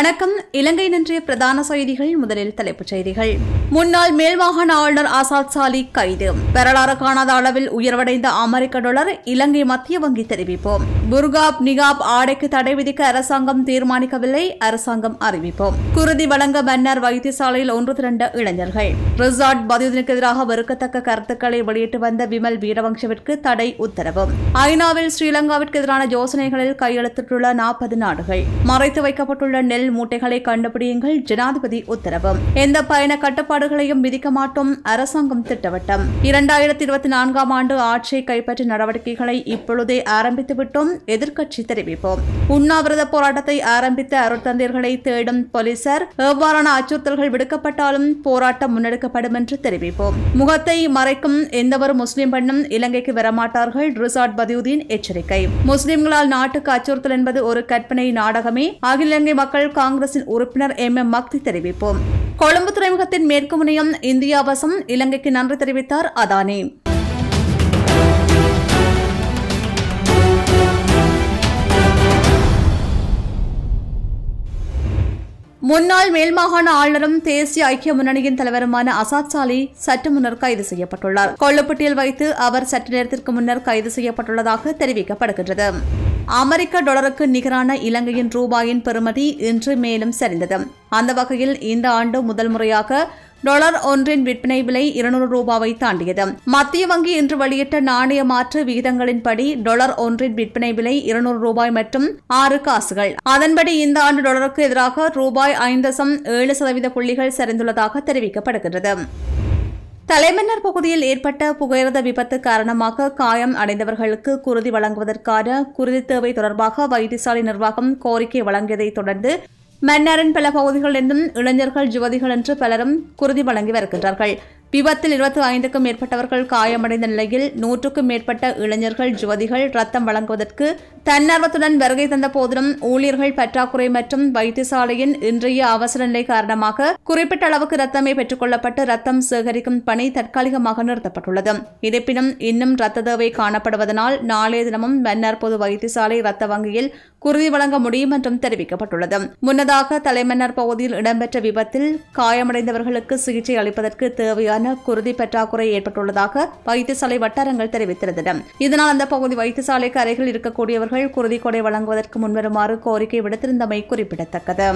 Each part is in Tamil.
வணக்கம். இலங்கை நின்றைய பிரதான செய்திகள் முதலில் தலைப்புச் செய்திகள். முன்னாள் மேல்மாகாண ஆளுநர் ஆசாத் சாலி கைது. வரலாறு காணாத அளவில் உயர்வடைந்த அமெரிக்க டாலர் இலங்கை மத்திய வங்கி தெரிவிப்போம். புர்காப் நிகாப் ஆடைக்கு தடை விதிக்க அரசாங்கம் தீர்மானிக்கவில்லை அரசாங்கம் அறிவிப்போம். குருதி வழங்க மன்னர் வைத்தியசாலையில் ஒன்று திரண்ட இளைஞர்கள். ரிசார்ட் பதிலுக்கு எதிராக வெறுக்கத்தக்க கருத்துக்களை வெளியிட்டு வந்த விமல் வீரவங்சவிற்கு தடை உத்தரவு ஐநாவில் ஸ்ரீலங்காவிற்கு எதிரான யோசனைகளில் கையெழுத்திட்டுள்ள நாற்பது நாடுகள். மறைத்து வைக்கப்பட்டுள்ள நெல் மூட்டைகளை கண்டுபிடியுங்கள். ஜனாதிபதி உத்தரவு. எந்த பயண கட்டுப்பாடுகளையும் விதிக்க மாட்டோம். அரசாங்கம் திட்டவட்டம். இரண்டாயிரத்தி இருபத்தி நான்காம் ஆண்டு ஆட்சியை கைப்பற்ற நடவடிக்கைகளை இப்பொழுதே ஆரம்பித்து விட்டோம் எதிர்க்கட்சி தெரிவிப்போம். உண்ணாவிரத போராட்டத்தை ஆரம்பித்த அருட்தந்தையர்களை தேடும் போலீசார் எவ்வாறான அச்சுறுத்தல்கள் விடுக்கப்பட்டாலும் போராட்டம் முன்னெடுக்கப்படும் என்று தெரிவிப்போம். முகத்தை மறைக்கும் எந்தவொரு முஸ்லிம் பெண்ணும் இலங்கைக்கு வரமாட்டார்கள். ரிசார்ட் பதியுதீன் எச்சரிக்கை. முஸ்லிம்களால் நாட்டுக்கு அச்சுறுத்தல் என்பது ஒரு கற்பனை நாடகமே. அகில இலங்கை மக்கள் காங்கிரசின் உறுப்பினர் எம். எம். மக்தி தெரிவிப்போம் கொழும்பு துறைமுகத்தின் மேற்கு முனையம் இந்தியா வசம் இலங்கைக்கு நன்றி தெரிவித்தார் அதானி. முன்னாள் மேல்மாகாண ஆளுநரும் தேசிய ஐக்கிய முன்னணியின் தலைவருமான அசாத் சாலி சற்று முன்னர் கைது செய்யப்பட்டுள்ளார். கொள்ளுப்பட்டியில் வைத்து அவர் சற்று நேரத்திற்கு முன்னர் கைது செய்யப்பட்டுள்ளதாக தெரிவிக்கப்படுகின்றது. அமெரிக்க டாலருக்கு நிகரான இலங்கையின் ரூபாயின் பெறுமதி இன்று மேலும் சரிந்தது. அந்த வகையில் இந்த ஆண்டு முதல் முறையாக டாலர் ஒன்றின் விற்பனை விலை இருநூறு ரூபாவை தாண்டியது. மத்திய வங்கி இன்று வெளியிட்ட நாணய மாற்று விகிதங்களின்படி டாலர் ஒன்றின் விற்பனை விலை இருநூறு ரூபாய் மற்றும் ஆறு காசுகள். அதன்படி இந்த ஆண்டு டாலருக்கு எதிராக ரூபாய் ஐந்து ஏழு சதவீத புள்ளிகள் சரிந்துள்ளதாக தெரிவிக்கப்படுகிறது தலைமன்னர் பகுதியில் ஏற்பட்ட புகையிரத விபத்து காரணமாக காயம் அடைந்தவர்களுக்கு குருதி வழங்குவதற்கான குருதி தேவை தொடர்பாக வைத்தியசாலை நிர்வாகம் கோரிக்கை வழங்கியதைத் தொடர்ந்து மன்னரின் பல பகுதிகளிலிருந்தும் இளைஞர்கள் யுவதிகள் என்று பலரும் குருதி வழங்கி வருகின்றார்கள். விபத்தில் இருபத்தி ஐந்துக்கும் மேற்பட்டவர்கள் காயமடைந்த நிலையில் நூற்றுக்கும் மேற்பட்ட இளைஞர்கள் யுவதிகள் ரத்தம் வழங்குவதற்கு தன்னார்வத்துடன் வருகை தந்த போதிலும் ஊழியர்கள் பற்றாக்குறை மற்றும் வைத்தியசாலையின் இன்றைய அவசர நிலை காரணமாக குறிப்பிட்ட அளவுக்கு ரத்தமே பெற்றுக்கொள்ளப்பட்டு ரத்தம் சேகரிக்கும் பணி தற்காலிகமாக நிறுத்தப்பட்டுள்ளது. இருப்பினும் இன்னும் ரத்த தேவை காணப்படுவதனால் நாளைய தினமும் மன்னார் பொது வைத்தியசாலை ரத்த வங்கியில் குருதி வழங்க முடியும் என்றும் தெரிவிக்கப்பட்டுள்ளது. முன்னதாக தலைமன்னர் பகுதியில் இடம்பெற்ற விபத்தில் காயமடைந்தவர்களுக்கு சிகிச்சை அளிப்பதற்கு தேவையான குருதி பற்றாக்குறை ஏற்பட்டுள்ளதாக வைத்தியசாலை வட்டாரங்கள் தெரிவித்திருந்தன. இதனால் அந்த பகுதி வைத்தியசாலைக்கு அருகில் இருக்கக்கூடியவர்கள் குருதி கொடை வழங்குவதற்கு முன்வருமாறு கோரிக்கை விடுத்திருந்தமை குறிப்பிடத்தக்கது.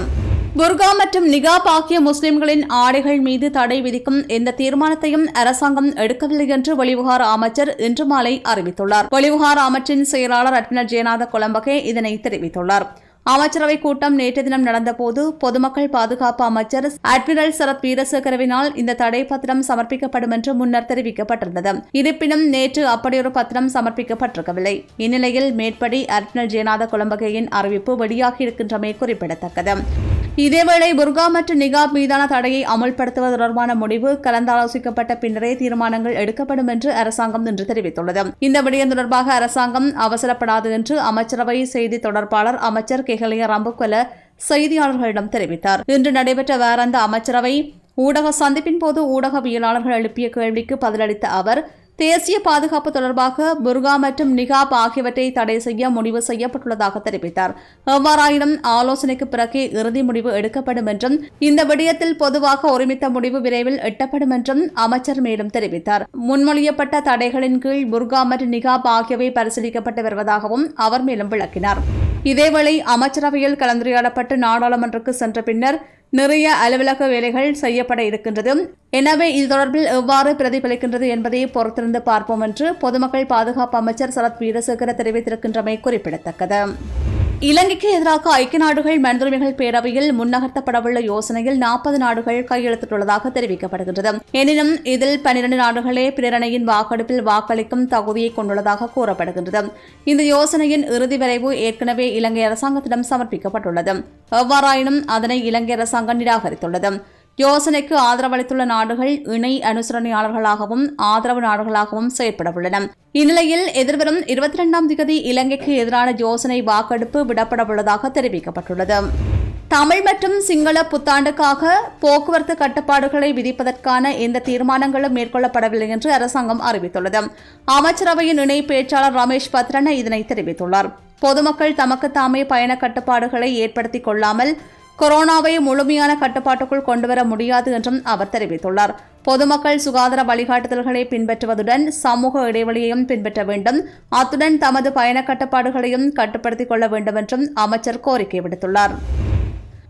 புர்கா மற்றும் நிகாப் ஆகிய முஸ்லிம்களின் ஆடைகள் மீது தடை விதிக்கும் எந்த தீர்மானத்தையும் அரசாங்கம் எடுக்கவில்லை என்று வெளிவிவகார அமைச்சர் இன்று மாலை அறிவித்துள்ளார். வெளிவிவகார அமைச்சின் செயலாளர் அட்மினல் ஜெயநாத கொலம்பகே இதனை தெரிவித்துள்ளார். அமைச்சரவை கூட்டம் நேற்று தினம் நடந்தபோது பொதுமக்கள் பாதுகாப்பு அமைச்சர் அட்மிரல் சரத் வீரசேகரவினால் இந்த தடை பத்திரம் சமர்ப்பிக்கப்படும் என்று முன்னர் தெரிவிக்கப்பட்டிருந்தது. இருப்பினும் நேற்று அப்படியொரு பத்திரம் சமர்ப்பிக்கப்பட்டிருக்கவில்லை. இந்நிலையில் மேற்படி அட்மிரல் ஜெயநாத கொலம்பகையின் அறிவிப்பு வெளியாகியிருக்கின்றமை குறிப்பிடத்தக்கது. இதேவேளை புர்கா மற்றும் நிகாப் மீதான தடையை அமல்படுத்துவது தொடர்பான முடிவு கலந்தாலோசிக்கப்பட்ட பின்னரே தீர்மானங்கள் எடுக்கப்படும் என்று அரசாங்கம் இன்று தெரிவித்துள்ளது. இந்த விடயம் தொடர்பாக அரசாங்கம் அவசரப்படாது என்று அமைச்சரவை செய்தி தொடர்பாளர் அமைச்சர் கெஹலிய ரம்புக்கொல செய்தியாளர்களிடம் தெரிவித்தார். இன்று நடைபெற்ற வாராந்த அமைச்சரவை ஊடக சந்திப்பின் போது ஊடகவியலாளர்கள் எழுப்பிய கேள்விக்கு பதிலளித்த அவர் தேசிய பாதுகாப்பு தொடர்பாக புர்கா மற்றும் நிகாப் ஆகியவற்றை தடை செய்ய முடிவு செய்யப்பட்டுள்ளதாக தெரிவித்தார். எவ்வாறாயினும் ஆலோசனைக்கு பிறகு இறுதி முடிவு எடுக்கப்படும் என்றும் இந்த விடயத்தில் பொதுவாக ஒருமித்த முடிவு விரைவில் எட்டப்படும் என்றும் அமைச்சர் மேலும் தெரிவித்தார். முன்மொழியப்பட்ட தடைகளின் கீழ் புர்கா மற்றும் நிகாப் ஆகியவை பரிசீலிக்கப்பட்டு வருவதாகவும் அவர் மேலும் விளக்கினார். இதேவேளை அமைச்சரவையில் கலந்துரையாடப்பட்டு நாடாளுமன்றக்கு சென்ற பின்னர் நிறைய அலுவலக வேலைகள் செய்யப்பட இருக்கின்றது. எனவே இது தொடர்பில் எவ்வாறு பிரதிபலிக்கின்றது என்பதை பொறுத்திருந்து பார்ப்போம் என்று பொதுமக்கள் பாதுகாப்பு அமைச்சர் சரத் வீரசேகர தெரிவித்திருக்கின்றமை குறிப்பிடத்தக்கது. இலங்கைக்கு எதிராக ஐக்கிய நாடுகள் மனிதுரிமைகள் பேரவையில் முன்னகர்த்தப்படவுள்ள யோசனையில் நாற்பது நாடுகள் கையெழுத்திட்டுள்ளதாக தெரிவிக்கப்படுகின்றது. எனினும் இதில் பனிரண்டு நாடுகளே பிரேரணையின் வாக்கெடுப்பில் வாக்களிக்கும் தகுதியை கொண்டுள்ளதாக கூறப்படுகின்றது. இந்த யோசனையின் இறுதி வரைவு ஏற்கனவே இலங்கை அரசாங்கத்திடம் சமர்ப்பிக்கப்பட்டுள்ளது. எவ்வாறாயினும் அதனை இலங்கை அரசாங்கம் நிராகரித்துள்ளது. யோசனைக்கு ஆதரவளித்துள்ள நாடுகள் இணை அனுசரணையாளர்களாகவும் ஆதரவு நாடுகளாகவும் செயற்படவுள்ளன. இந்நிலையில் எதிர்வரும் இருபத்தி இரண்டாம் திகதி இலங்கைக்கு எதிரான யோசனை வாக்கெடுப்பு விடப்படவுள்ளதாக தெரிவிக்கப்பட்டுள்ளது. தமிழ் மற்றும் சிங்கள புத்தாண்டுக்காக போக்குவரத்து கட்டுப்பாடுகளை விதிப்பதற்கான எந்த தீர்மானங்களும் மேற்கொள்ளப்படவில்லை என்று அரசாங்கம் அறிவித்துள்ளது. அமைச்சரவையின் இணை பேச்சாளர் ரமேஷ் பத்ரன இதனை தெரிவித்துள்ளார். பொதுமக்கள் தமக்கு தாமே பயண கட்டுப்பாடுகளை ஏற்படுத்திக் கொள்ளாமல் கொரோனாவை முழுமையான கட்டுப்பாட்டுக்குள் கொண்டுவர முடியாது என்றும் அவர் தெரிவித்துள்ளார். பொதுமக்கள் சுகாதார வழிகாட்டுதல்களை பின்பற்றுவதுடன் சமூக இடைவெளியையும் பின்பற்ற வேண்டும். அத்துடன் தமது பயண கட்டுப்பாடுகளையும் கட்டுப்படுத்திக் கொள்ள வேண்டும் என்றும் அமைச்சர் கோரிக்கை விடுத்துள்ளார்.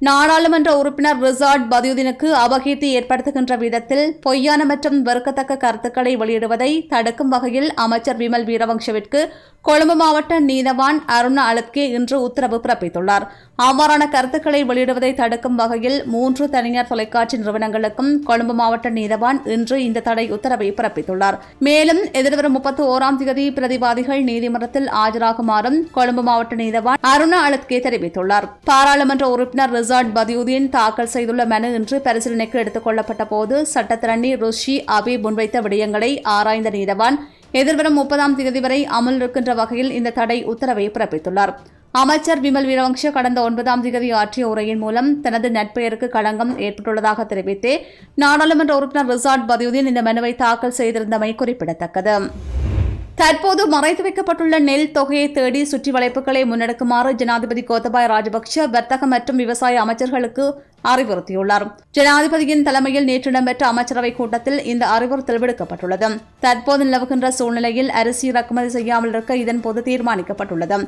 நாடாளுமன்ற உறுப்பினர் ரிசார்ட் பதியுதீனுக்கு அபகீர்த்தி ஏற்படுத்துகின்ற விதத்தில் பொய்யான மற்றும் வெறுக்கத்தக்க கருத்துக்களை வெளியிடுவதை தடுக்கும் வகையில் அமைச்சர் விமல் வீரவங்சவிற்கு கொழும்பு மாவட்ட நீதவான் அருண அலத்கே இன்று உத்தரவு பிறப்பித்துள்ளார். அவ்வாறான கருத்துக்களை வெளியிடுவதை தடுக்கும் வகையில் மூன்று தனியார் தொலைக்காட்சி நிறுவனங்களுக்கும் கொழும்பு மாவட்ட நீதவான் இன்று இந்த தடை உத்தரவை பிறப்பித்துள்ளார். மேலும் எதிர்வரும் முப்பத்தி ஓராம் தேதி பிரதிவாதிகள் நீதிமன்றத்தில் ஆஜராகுமாறும் கொழும்பு மாவட்ட நீதவான் அருண அலத்கே தெரிவித்துள்ளார். பாராளுமன்ற உறுப்பினர் ரிசார்ட் பதியுதீன் தாக்கல் செய்துள்ள மனு இன்று பரிசீலனைக்கு எடுத்துக் கொள்ளப்பட்ட போது சட்டத்திரணி ருஷி அபி முன்வைத்த விடயங்களை ஆராய்ந்த நீதவான் எதிர்வரும் முப்பதாம் தேதி வரை அமல் இருக்கின்ற வகையில் இந்த தடை உத்தரவை பிறப்பித்துள்ளார். அமைச்சர் விமல் வீரவங்ஷ கடந்த ஒன்பதாம் தேதி ஆற்றிய உரையின் மூலம் தனது நட்பெயருக்கு களங்கம் ஏற்பட்டுள்ளதாக தெரிவித்தே நாடாளுமன்ற உறுப்பினர் ரிசார்ட் பதியுதீன் இந்த மனுவை தாக்கல் செய்திருந்தமை குறிப்பிடத்தக்கது. தற்போது மறைத்து வைக்கப்பட்டுள்ள நெல் தொகையை தேடி சுற்றி வளைப்புகளை முன்னெடுக்குமாறு ஜனாதிபதி கோத்தபாய ராஜபக்ஷ வர்த்தக மற்றும் விவசாய அமைச்சர்களுக்கு அறிவுறுத்தியுள்ளார். ஜனாதிபதியின் தலைமையில் நேற்று இடம்பெற்ற அமைச்சரவை கூட்டத்தில் இந்த அறிவுறுத்தல் விடுக்கப்பட்டுள்ளது. தற்போது நிலவுகின்ற சூழ்நிலையில் அரிசி இறக்குமதி செய்யாமல் இருக்க இதன்போது தீர்மானிக்கப்பட்டுள்ளது.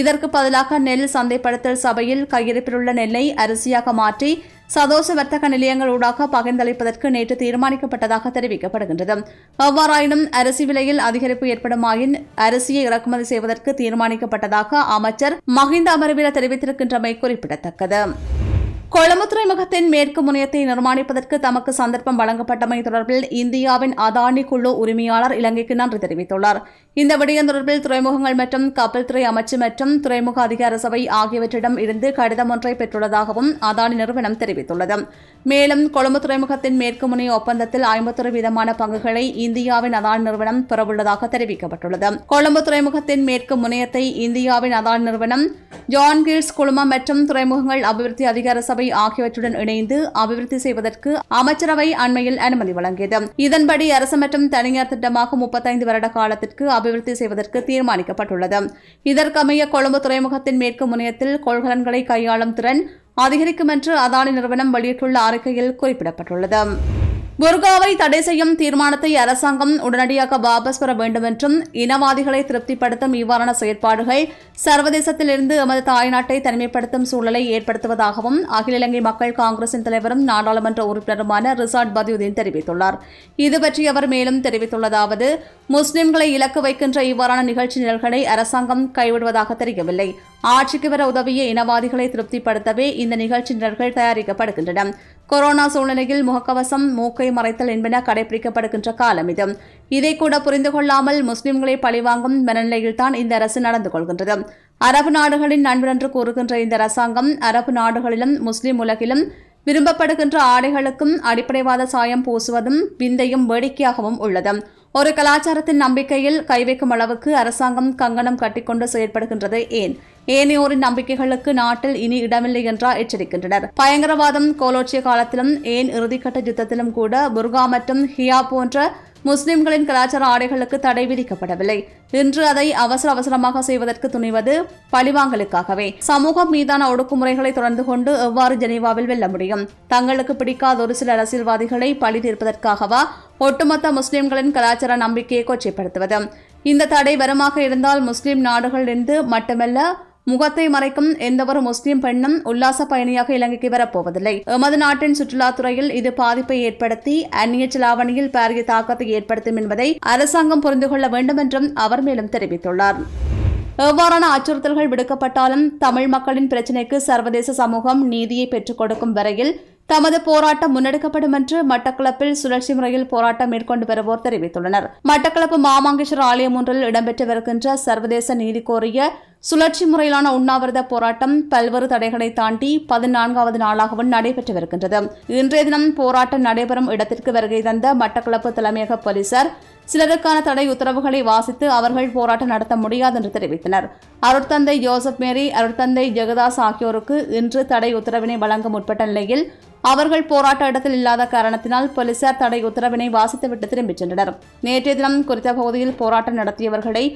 இதற்கு பதிலாக நெல் சந்தைப்படுத்தல் சபையில் கையிருப்பில் உள்ள நெல்லை அரிசியாக மாற்றி சதோச வர்த்தக நிலையங்களூடாக பகிர்ந்தளிப்பதற்கு நேற்று தீர்மானிக்கப்பட்டதாக தெரிவிக்கப்படுகின்றது. அவ்வாறாயினும் அரிசி விலையில் அதிகரிப்பு ஏற்படுமாயின் அரிசியை இறக்குமதி செய்வதற்கு தீர்மானிக்கப்பட்டதாக அமைச்சர் மஹிந்த அமர்வில தெரிவித்திருக்கின்றமை குறிப்பிடத்தக்கது. கொழும்பு துறைமுகத்தின் மேற்கு முனையத்தை நிர்மாணிப்பதற்கு தமக்கு சந்தர்ப்பம் வழங்கப்பட்டமை தொடர்பில் இந்தியாவின் அதானி குழு உரிமையாளர் இலங்கைக்கு நன்றி தெரிவித்துள்ளார். இந்த விடயம் தொடர்பில் துறைமுகங்கள் மற்றும் கப்பல்துறை அமைச்சு மற்றும் துறைமுக அதிகார சபை ஆகியவற்றிடம் இருந்து கடிதம் ஒன்றை பெற்றுள்ளதாகவும் அதானி நிறுவனம் தெரிவித்துள்ளது. மேலும் கொழும்பு துறைமுகத்தின் மேற்கு முனைய ஒப்பந்தத்தில் ஐம்பத்தொரு வீதமான பங்குகளை இந்தியாவின் அதானி நிறுவனம் பெறவுள்ளதாக தெரிவிக்கப்பட்டுள்ளது. கொழும்பு துறைமுகத்தின் மேற்கு முனையத்தை இந்தியாவின் அதானி நிறுவனம் ஜான் கில்ஸ் குழுமம் மற்றும் துறைமுகங்கள் அபிவிருத்தி அதிகார சபை ஆகியவற்றுடன் இணைந்து அபிவிருத்தி செய்வதற்கு அமைச்சரவை அண்மையில் அனுமதி வழங்கியது. இதன்படி அரசு மற்றும் தனியார் திட்டமாக முப்பத்தைந்து வருட காலத்திற்கு அபிவிருத்தி செய்வதற்கு தீர்மானிக்கப்பட்டுள்ளது. இதற்கமைய கொழும்பு துறைமுகத்தின் மேற்கு முனையத்தில் கொள்கலன்களை கையாளும் திறன் அதிகரிக்கும் என்று அதானி நிறுவனம் வெளியிட்டுள்ள அறிக்கையில் குறிப்பிடப்பட்டுள்ளது. புர்காவை தடை செய்யும் தீர்மானத்தை அரசாங்கம் உடனடியாக வாபஸ் பெற வேண்டும் என்றும் இனவாதிகளை திருப்திப்படுத்தும் இவ்வாறான செயற்பாடுகள் சர்வதேசத்திலிருந்து எமது தாய்நாட்டை தனிமைப்படுத்தும் சூழலை ஏற்படுத்துவதாகவும் அகில இலங்கை மக்கள் காங்கிரசின் தலைவரும் நாடாளுமன்ற உறுப்பினருமான ரிசார்ட் பதியுதீன் தெரிவித்துள்ளார். இது பற்றி அவர் மேலும் தெரிவித்துள்ளதாவது முஸ்லிம்களை இலக்கு வைக்கின்ற இவ்வாறான நிகழ்ச்சி நிரல்களை அரசாங்கம் கைவிடுவதாக தெரியவில்லை. ஆட்சிக்கு வர உதவிய இனவாதிகளை திருப்திப்படுத்தவே இந்த நிகழ்ச்சி நிரல்கள் தயாரிக்கப்படுகின்றன. கொரோனா சூழ்நிலையில் முகக்கவசம் மூக்கை மறைத்தல் என்பன கடைபிடிக்கப்படுகின்ற காலம் இது. இதை கூட புரிந்து கொள்ளாமல் முஸ்லிம்களை பழிவாங்கும் மனநிலையில்தான் இந்த அரசு நடந்து கொள்கின்றது. அரபு நாடுகளின் நண்பர் என்று கூறுகின்ற இந்த அரசாங்கம் அரபு நாடுகளிலும் முஸ்லிம் உலகிலும் விரும்பப்படுகின்ற ஆடைகளுக்கும் அடிப்படைவாத சாயம் பூசுவதும் விந்தையும் வேடிக்கையாகவும் உள்ளது. ஒரு கலாச்சாரத்தின் நம்பிக்கையில் கை வைக்கும் அளவுக்கு அரசாங்கம் கங்கணம் கட்டிக்கொண்டு செயற்படுகின்றது ஏன்? ஏனையோரின் நம்பிக்கைகளுக்கு நாட்டில் இனி இடமில்லை என்றார் எச்சரிக்கின்றனர். பயங்கரவாதம் கோலோச்சிய காலத்திலும் ஏன் இறுதிக்கட்ட யுத்தத்திலும் கூட புர்கா மற்றும் ஹியா போன்ற முஸ்லிம்களின் கலாச்சார ஆடைகளுக்கு தடை விதிக்கப்படவில்லை. இன்று அதை அவசர அவசரமாக செய்வதற்கு துணிவது பழிவாங்கலுக்காகவே. சமூகம் மீதான ஒடுக்குமுறைகளை தொடர்ந்து கொண்டு எவ்வாறு ஜெனீவாவில் வெல்ல முடியும்? தங்களுக்கு பிடிக்காத ஒரு சில அரசியல்வாதிகளை பழி தீர்ப்பதற்காகவா ஒட்டுமொத்த முஸ்லிம்களின் கலாச்சார நம்பிக்கையை கொச்சைப்படுத்துவது? இந்த தடை வரமாக இருந்தால் முஸ்லிம் நாடுகளிலிருந்து மட்டுமல்ல முகத்தை மறைக்கும் எந்தவொரு முஸ்லிம் பெண்ணும் உல்லாச பயணியாக இலங்கைக்கு வரப்போவதில்லை. எமது நாட்டின் சுற்றுலாத்துறையில் இது பாதிப்பை ஏற்படுத்தி அந்நிய செலாவணியில் பாரிய தாக்கத்தை ஏற்படுத்தும் என்பதை அரசாங்கம் புரிந்து கொள்ள வேண்டும் என்றும் அவர் மேலும் தெரிவித்துள்ளார். எவ்வாறான அச்சுறுத்தல்கள் விடுக்கப்பட்டாலும் தமிழ் மக்களின் பிரச்சினைக்கு சர்வதேச சமூகம் நீதியை பெற்றுக் கொடுக்கும் வரையில் தமது போராட்டம் முன்னெடுக்கப்படும் என்று மட்டக்களப்பில் சுழற்சி முறையில் போராட்டம் மேற்கொண்டு வருவோர் தெரிவித்துள்ளனர். மட்டக்களப்பு மாமாங்கேஸ்வரர் ஆலயம் ஒன்றில் இடம்பெற்று வருகின்ற சர்வதேச நீதி கோரிய சுழற்சி முறையிலான உண்ணாவிரத போராட்டம் பல்வேறு தடைகளை தாண்டி பதினான்காவது நாளாகவும் நடைபெற்று வருகின்றது இன்றைய தினம் போராட்டம் நடைபெறும் இடத்திற்கு வருகை தந்த மட்டக்களப்பு தலைமையக போலீசார் சிலருக்கான தடை உத்தரவுகளை வாசித்து அவர்கள் போராட்டம் நடத்த முடியாது என்று தெரிவித்தனர். அருட்தந்தை ஜோசப் மேரி அருட்தந்தை ஜெகதாஸ் ஆகியோருக்கு இன்று தடை உத்தரவினை வழங்க முற்பட்ட நிலையில் அவர்கள் போராட்ட இடத்தில் இல்லாத காரணத்தினால் போலீசார் தடை உத்தரவினை வாசித்துவிட்டு திரும்பிச் சென்றனர். நேற்றைய தினம் குறித்த பகுதியில் போராட்டம் நடத்தியவர்களை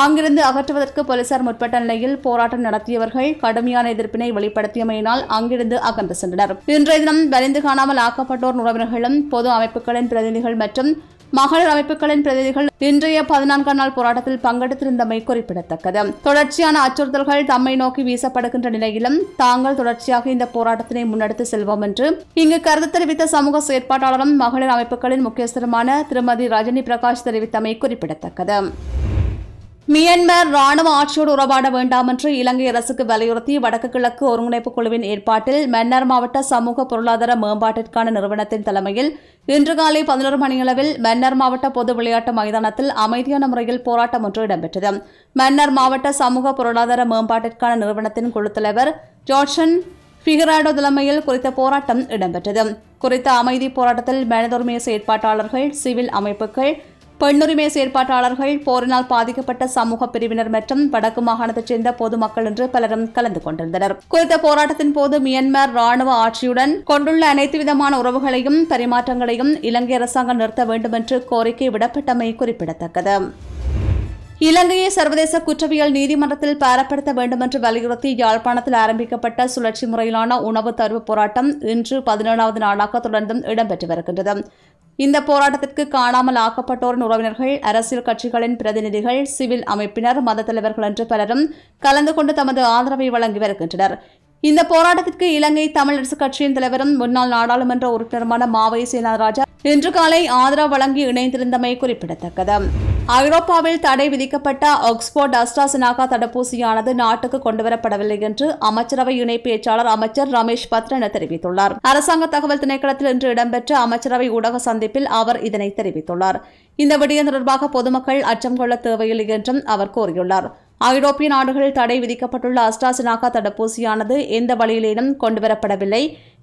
அங்கிருந்து அகற்றுவதற்கு போலீசார் முற்பட்ட செய்யப்பட்ட போராட்டம் நடத்தியவர்கள் கடுமையான எதிர்ப்பினை வெளிப்படுத்தியமையினால் அங்கிருந்து அகன்று சென்றனர். இன்றைய தினம் வலிந்து காணாமல் ஆக்கப்பட்டோர் உறவினர்களும் பொது அமைப்புகளின் பிரதிநிதிகள் மற்றும் மகளிர் அமைப்புகளின் பிரதிநிதிகள் இன்றைய பதினான்காம் நாள் போராட்டத்தில் பங்கெடுத்திருந்தமை குறிப்பிடத்தக்கது. தொடர்ச்சியான அச்சுறுத்தல்கள் தம்மை நோக்கி வீசப்படுகின்ற நிலையிலும் தாங்கள் தொடர்ச்சியாக இந்த போராட்டத்தினை முன்னெடுத்து செல்வோம் என்று இங்கு கருத்து தெரிவித்த சமூக செயற்பாட்டாளரும் மகளிர் அமைப்புகளின் முக்கியஸ்தருமான திருமதி ரஜினி பிரகாஷ் தெரிவித்தமை குறிப்பிடத்தக்கது. மியான்மர் ராணுவ ஆட்சியோடு உறவாட வேண்டாம் என்று இலங்கை அரசுக்கு வலியுறுத்தி வடக்கு கிழக்கு ஒருங்கிணைப்பு குழுவின் ஏற்பாட்டில் மன்னர் மாவட்ட சமூக பொருளாதார மேம்பாட்டிற்கான நிறுவனத்தின் தலைமையில் இன்று காலை பதினோரு மணியளவில் மன்னர் மாவட்ட பொது விளையாட்டு மைதானத்தில் அமைதியான முறையில் போராட்டம் ஒன்று இடம்பெற்றது. மன்னர் மாவட்ட சமூக பொருளாதார மேம்பாட்டிற்கான நிறுவனத்தின் குழு தலைவர் ஜார்ஜன் பிகராடோ தலைமையில் குறித்த போராட்டம் இடம்பெற்றது. குறித்த அமைதி போராட்டத்தில் மனிதுரிமை செயற்பாட்டாளர்கள் சிவில் அமைப்புகள் பெண்ணுரிமை செயற்பாட்டாளர்கள் போரினால் பாதிக்கப்பட்ட சமூக பிரிவினர் மற்றும் வடக்கு மாகாணத்தைச் சேர்ந்த பொதுமக்கள் என்று பலரும் கலந்து கொண்டிருந்தனர். குறித்த போராட்டத்தின் போது மியான்மர் ராணுவ ஆட்சியுடன் கொண்டுள்ள அனைத்து விதமான உறவுகளையும் பரிமாற்றங்களையும் இலங்கை அரசாங்கம் நிறுத்த வேண்டும் என்று கோரிக்கை விடப்பட்டமை குறிப்பிடத்தக்கது. இலங்கையை சர்வதேச குற்றவியல் நீதிமன்றத்தில் பாரப்படுத்த வேண்டும் என்று வலியுறுத்தி யாழ்ப்பாணத்தில் ஆரம்பிக்கப்பட்ட சுழற்சி முறையிலான உணவு தருவு போராட்டம் இன்று பதினேழாவது நாளாக தொடர்ந்தும் இடம்பெற்று வருகின்றது. இந்த போராட்டத்திற்கு காணாமல் ஆக்கப்பட்டோரின் உறவினர்கள் அரசியல் கட்சிகளின் பிரதிநிதிகள் சிவில் அமைப்பினர் மத தலைவர்கள் என்று பலரும் கலந்து கொண்டு தமது ஆதரவை வழங்கி வருகின்றனர். இந்த போராட்டத்திற்கு இலங்கை தமிழரசு கட்சியின் தலைவரும் முன்னாள் நாடாளுமன்ற உறுப்பினருமான மாவை சேனாராஜா இன்று காலை ஆதரவு வழங்கி இணைந்திருந்தமை குறிப்பிடத்தக்கது. ஐரோப்பாவில் தடை விதிக்கப்பட்ட ஆக்ஸ்போர்ட் அஸ்ட்ராசினாகா தடுப்பூசியானது நாட்டுக்கு கொண்டுவரப்படவில்லை என்று அமைச்சரவை இணை பேச்சாளர் அமைச்சர் ரமேஷ் பத்ரன தெரிவித்துள்ளார். அரசாங்க தகவல் திணைக்களத்தில் இன்று இடம்பெற்ற அமைச்சரவை ஊடக சந்திப்பில் அவர் இதனை தெரிவித்துள்ளார். இந்த விடயம் தொடர்பாக பொதுமக்கள் அச்சம் கொள்ள தேவையில்லை என்றும் அவர் கூறியுள்ளார். ஐரோப்பிய நாடுகளில் தடை விதிக்கப்பட்டுள்ள அஸ்டாசினாகா தடுப்பூசியானது எந்த வழியிலேனும் கொண்டுவரப்படவில்லை.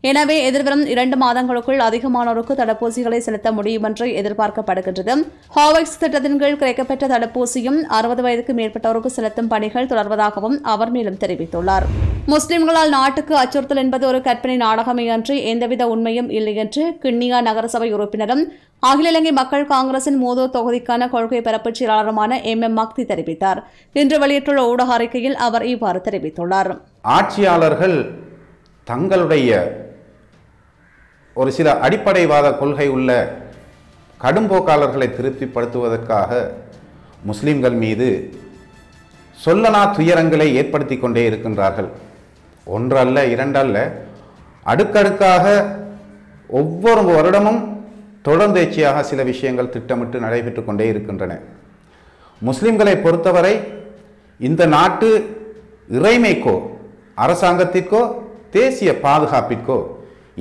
எனவே எதிர்வரும் இரண்டு மாதங்களுக்குள் அதிகமானோருக்கு தடுப்பூசிகளை செலுத்த முடியும் என்று எதிர்பார்க்கப்படுகின்றது. ஹாவெக்ஸ் திட்டத்தின் கீழ் கிடைக்கப்பெற்ற தடுப்பூசியும் அறுபது வயதுக்கு மேற்பட்டோருக்கு செலுத்தும் பணிகள் தொடர்வதாகவும் அவர் மேலும் தெரிவித்துள்ளார். முஸ்லிம்களால் நாட்டுக்கு அச்சுறுத்தல் என்பது ஒரு கற்பனை நாடகமே அன்றி எந்தவித உண்மையும் இல்லை என்று கிண்ணியா நகரசபை உறுப்பினரும் அகில இலங்கை மக்கள் காங்கிரசின் மூதூர் தொகுதிக்கான கொள்கை பரப்புச் செயலாளருமான எம். எம். மக்தி தெரிவித்தார். இன்று வெளியிட்டுள்ள ஊடக அறிக்கையில் அவர் இவ்வாறு தெரிவித்துள்ளார். ஆட்சியாளர்கள் தங்களுடைய ஒரு சில அடிப்படைவாத கொள்கை உள்ள கடும்போக்காளர்களை திருப்திப்படுத்துவதற்காக முஸ்லிம்கள் மீது சொல்லனா துயரங்களை ஏற்படுத்தி கொண்டே இருக்கின்றார்கள். ஒன்றல்ல இரண்டல்ல அடுக்கடுக்காக ஒவ்வொரு வருடமும் தொடர்ந்தேச்சியாக சில விஷயங்கள் திட்டமிட்டு நடைபெற்று கொண்டே இருக்கின்றன. முஸ்லிம்களை பொறுத்தவரை இந்த நாட்டு இறைமைக்கோ அரசாங்கத்திற்கோ தேசிய பாதுகாப்பிற்கோ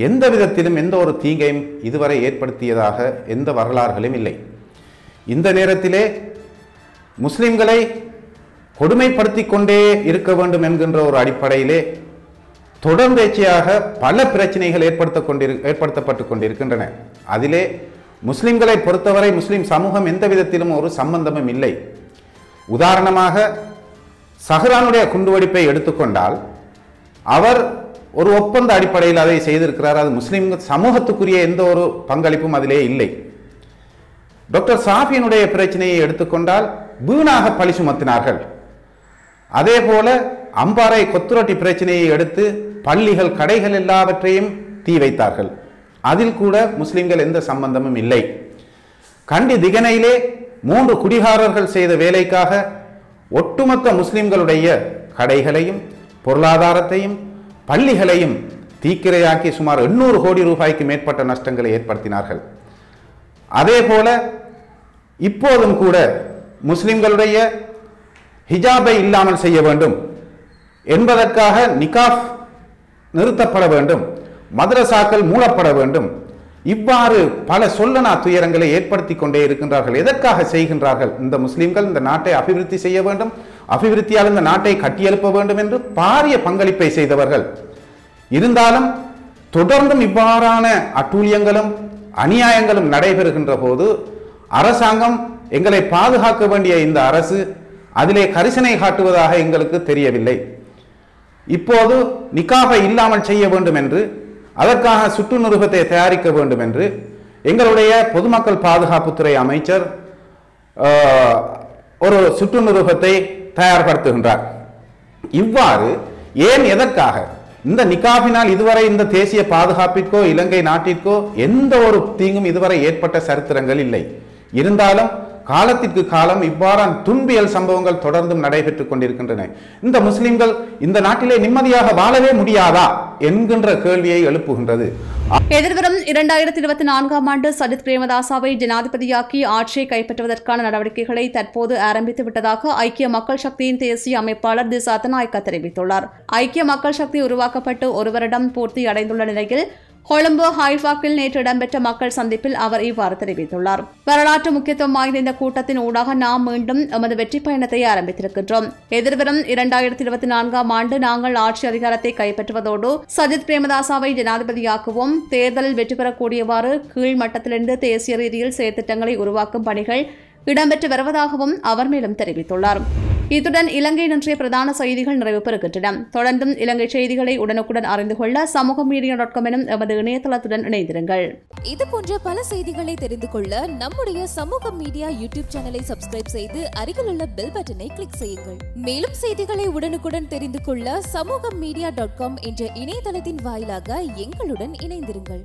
எந்த விதத்திலும் எந்த ஒரு தீங்கையும் இதுவரை ஏற்படுத்தியதாக எந்த வரலாறுகளும் இல்லை. இந்த நேரத்திலே முஸ்லிம்களை கொடுமைப்படுத்தி கொண்டே இருக்க வேண்டும் என்கின்ற ஒரு அடிப்படையிலே தொடர்ந்தேச்சையாக பல பிரச்சனைகள் ஏற்படுத்த கொண்டிரு ஏற்படுத்தப்பட்டு கொண்டிருக்கின்றன. அதிலே முஸ்லிம்களை பொறுத்தவரை முஸ்லிம் சமூகம் எந்த விதத்திலும் ஒரு சம்பந்தமும் இல்லை. உதாரணமாக சஹ்ரானுடைய குண்டுவெடிப்பை எடுத்துக்கொண்டால் அவர் ஒரு ஒப்பந்த அடிப்படையில் அதை செய்திருக்கிறார். அது முஸ்லிம் சமூகத்துக்குரிய எந்த ஒரு பங்களிப்பும் அதிலே இல்லை. டாக்டர் சாஃபியனுடைய பிரச்சனையை எடுத்துக்கொண்டால் வீணாக பழி சுமத்தினார்கள். அதே போல அம்பாறை கொத்துரொட்டி பிரச்சனையை எடுத்து பள்ளிகள் கடைகள் எல்லாவற்றையும் தீ வைத்தார்கள். அதில் கூட முஸ்லிம்கள் எந்த சம்பந்தமும் இல்லை. கண்டி திகனையிலே மூன்று குடிகாரர்கள் செய்த வேலைக்காக ஒட்டுமொத்த முஸ்லிம்களுடைய கடைகளையும் பொருளாதாரத்தையும் பள்ளிகளையும் தீக்கிரையாக்கி சுமார் எண்ணூறு கோடி ரூபாய்க்கு மேற்பட்ட நஷ்டங்களை ஏற்படுத்தினார்கள். அதே போல இப்போதும் கூட முஸ்லிம்களுடைய ஹிஜாபை இல்லாமல் செய்ய வேண்டும். என்பதற்காக நிகாஃப் நிறுத்தப்பட வேண்டும் மதரசாக்கள் மூடப்பட வேண்டும். இவ்வாறு பல சொல்லனா துயரங்களை ஏற்படுத்தி கொண்டே இருக்கின்றார்கள். எதற்காக செய்கின்றார்கள்? இந்த முஸ்லீம்கள் இந்த நாட்டை அபிவிருத்தி செய்ய வேண்டும் அபிவிருத்தியால் இந்த நாட்டை கட்டியெழுப்ப வேண்டும் என்று பாரிய பங்களிப்பை செய்தவர்கள். இருந்தாலும் தொடர்ந்தும் இவ்வாறான அட்டூழியங்களும் அநியாயங்களும் நடைபெறுகின்ற போது அரசாங்கம் எங்களை பாதுகாக்க வேண்டிய இந்த அரசு அதிலே கரிசனை காட்டுவதாக எங்களுக்கு தெரியவில்லை. இப்போது நிக்காகை இல்லாமல் செய்ய வேண்டும் என்று அதற்காக சுற்று நிருபத்தை தயாரிக்க வேண்டும் என்று எங்களுடைய பொதுமக்கள் பாதுகாப்புத்துறை அமைச்சர் ஒரு சுற்று நிருபத்தை தயார்படுத்துகின்றார். இவ்வாறு ஏன் எதற்காக? இந்த நிகாபினால் இதுவரை இந்த தேசிய பாதுகாப்பிற்கோ இலங்கை நாட்டிற்கோ எந்த ஒரு தீங்கும் இதுவரை ஏற்பட்ட சரித்திரங்கள் இல்லை. இருந்தாலும் காலத்திற்கு காலம் இவ்வாறான துன்பியல் சம்பவங்கள் தொடர்ந்தும் நடைபெற்றுக் கொண்டிருக்கின்றன. இந்த முஸ்லிம்கள் இந்த நாட்டிலே நிம்மதியாக வாழவே முடியாதா என்கின்ற கேள்வியை எழுப்புகின்றது. எதிர்வரும் இரண்டாயிரத்தி இருபத்தி நான்காம் ஆண்டு சஜித் பிரேமதாசாவை ஜனாதிபதியாக்கி ஆட்சியை கைப்பற்றுவதற்கான நடவடிக்கைகளை தற்போது ஆரம்பித்து விட்டதாக ஐக்கிய மக்கள் சக்தியின் தேசிய அமைப்பாளர் தி. சத்தநாயக்கா தெரிவித்துள்ளார். ஐக்கிய மக்கள் சக்தி உருவாக்கப்பட்டு ஒரு வருடம் பூர்த்தி அடைந்துள்ள நிலையில் கொழும்பு ஹைஃபாக்கில் நேற்று இடம்பெற்ற மக்கள் சந்திப்பில் அவர் இவ்வாறு தெரிவித்துள்ளார். வரலாற்று முக்கியத்துவம் வாய்ந்த இந்த கூட்டத்தின் ஊடாக நாம் மீண்டும் எமது வெற்றி பயணத்தை ஆரம்பித்திருக்கின்றோம். எதிர்வரும் இரண்டாயிரத்தி இருபத்தி நான்காம் ஆண்டு நாங்கள் ஆட்சி அதிகாரத்தை கைப்பற்றுவதோடு சஜித் பிரேமதாசாவை ஜனாதிபதியாக்குவோம். தேர்தலில் வெற்றி பெறக்கூடியவாறு கீழ் மட்டத்திலிருந்து தேசிய ரீதியில் செயற்திட்டங்களை உருவாக்கும் பணிகள் இடம்பெற்று வருவதாகவும் அவர் மேலும் தெரிவித்துள்ளார். இத்துடன் இலங்கை இன்றைய பிரதான செய்திகள் நிறைவு பெறுகின்றன. தொடர்ந்தும் இலங்கை செய்திகளை உடனுக்குடன் அறிந்து கொள்ள சமூக மீடியா டாட் காம் எனும் எமது இணையதளத்துடன் இணைந்திருங்கள். இது போன்ற பல செய்திகளை தெரிந்து கொள்ள நம்முடைய சமூக மீடியா யூடியூப் சேனலை சப்ஸ்கிரைப் செய்து அருகில் உள்ள பெல் பட்டனை கிளிக் செய்யுங்கள். மேலும் செய்திகளை உடனுக்குடன் தெரிந்து கொள்ள சமூக மீடியா டாட் காம் என்ற இணையதளத்தின் வாயிலாக எங்களுடன் இணைந்திருங்கள்.